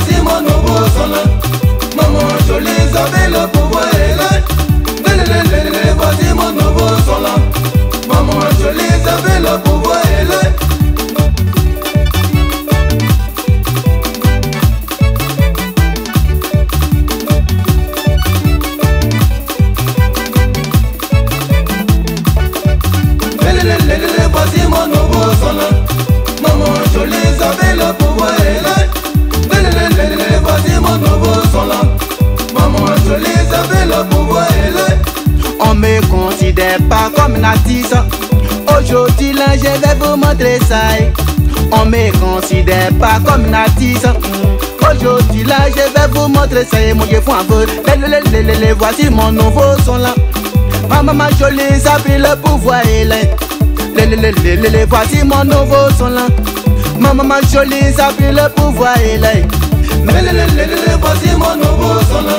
batimo nobosola mama joli zabela powa ele lelelelele batimo nobosola mama joli zabela powa ele lelele batimo nobosola mama joli zabela powa ele On me considère pas comme une artiste. Aujourd'hui là je vais vous montrer ça. eh. On me considère pas comme une artiste. Aujourd'hui là je vais vous montrer ça. et Mon Dieu fou un peu. Voici mon nouveau son là. Ma maman jolie, ça fait le pouvoir et là. Voici mon nouveau son là. Ma maman jolie, ça fait le pouvoir et là. Voici mon nouveau son là.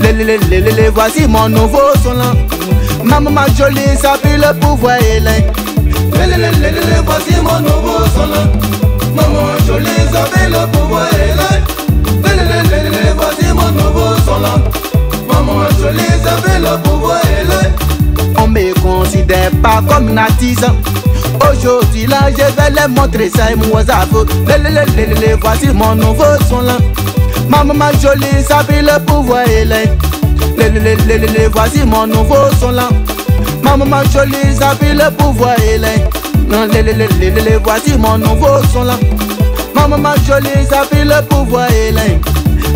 lélẹ́lẹ́lẹ́lẹ́ voici mon nouveau son là maman ma jolie ça fait le pouvoir et Lélélélélé, voici mon nouveau son. Maman jolie, avez le pouvoir et. Lélélélélé, voici mon nouveau son. Maman jolie, avez le pouvoir et on me considère pas comme une artiste. Aujourd'hui là, je vais les montrer ça et moi ça vaut. Lélélélélé, voici mon nouveau son. Ma maman jolie, ça fait le pouvoir Hélène. Les, les, les, les, les, voici mon nouveau son là. Ma maman jolie, ça fait le pouvoir Hélène. Non, les, les, les, les, les, les, voici mon nouveau son là. Ma maman jolie, ça fait le pouvoir Hélène.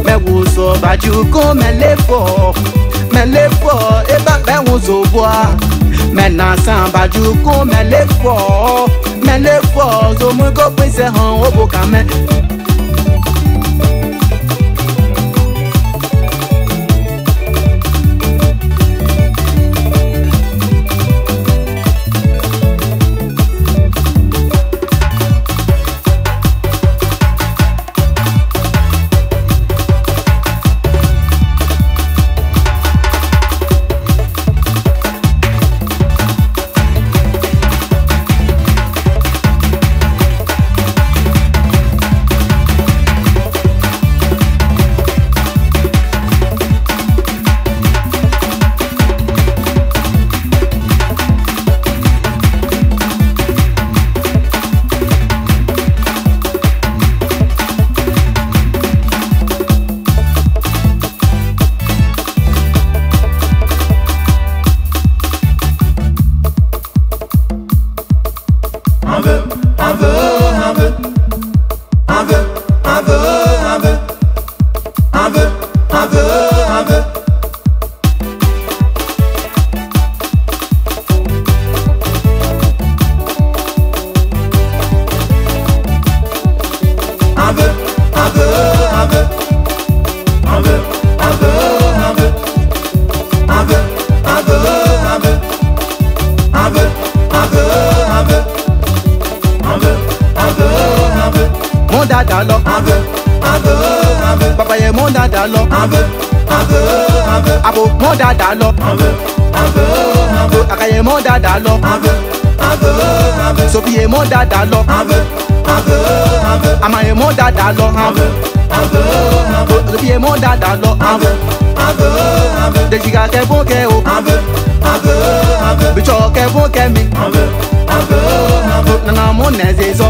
Mais vous savez, tu commets l'effort. Mais l'effort, eh et bah, ben, on se voit. Maintenant, ça va du coup, mais l'effort. Mais l'effort, au moins, qu'on puisse en haut pour quand même. dada lọ. un vœu, un vœu, un. Papa yẹ mọ dada lọ. un vœu, un vœu. Abo mọ dada lọ. un vœu, un vœu, un vœu. Akayẹ mọ dada lọ. un vœu, un vœu, un vœu. Sophie yẹ mọ dada lọ. un vœu, un vœu, un. Ama yẹ mọ dada lọ. un vœu, un vœu, un vœu. Sophie yẹ mọ dada lọ. un vœu, un vœu, un vœu. Fún kẹ o. un vœu, un vœu, un vœu. Bìtsọ̀ kẹ fún kẹ mi. un vœu, un. Nana mọ nẹ ṣe sọ.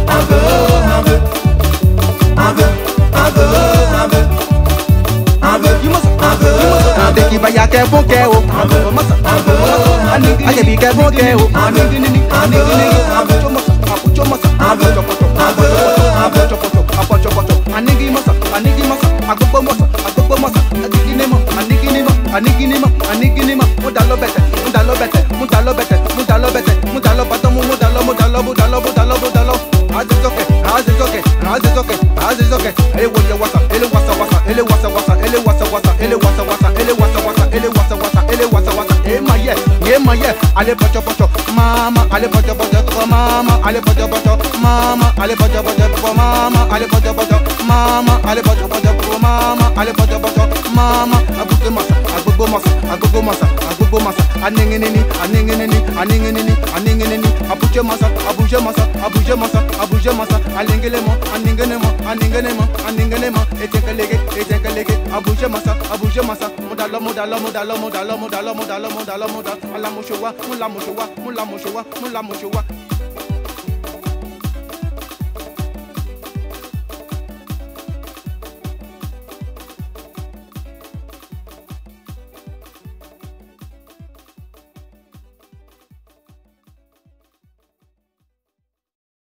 un peu, un peu, un peu, un peu, un peu, un peu, un peu, un peu, qui va y a qu'un bon qu'est haut, un peu, un peu, un peu, un peu, qu'un bon qu'est haut, un peu, un peu, un peu, un peu, un peu, un peu, Aniginima, aniginima, mudalo bete, mudalo bete, mudalo bete, mudalo bete, mudalo bete, mudalo bete, mudalo bete, mudalo bete, mudalo bete. Ours is okay, ours is okay, ours is okay, is okay. Ele wasa wasa, ele wasa wasa, ele wasa wasa, ele wasa wasa, ele wasa wasa, ele wasa wasa, ele wasa wasa, ele wasa wasa. Eh my yeah, eh my yeah. Ale pocho mama, ale pocho pocho, mama, ale pocho pocho, mama, ale pocho pocho, mama, ale pocho pocho, mama, ale pocho pocho, mama, ale pocho pocho, mama. Agogo masa, agogo masa, agogo masa go massa, aninginini, aninginini, aninginini, aninginini, abuja massa, abuja massa, abuja massa, abuja massa, alingelemo, aningenemo, aningenemo, aningenemo, etenkelege, etenkelege, abuja massa, abuja massa, modalo, modalo, modalo, modalo, modalo, modalo, modalo, modalo, alamushowa, mulamushowa, mulamushowa, mulamushowa.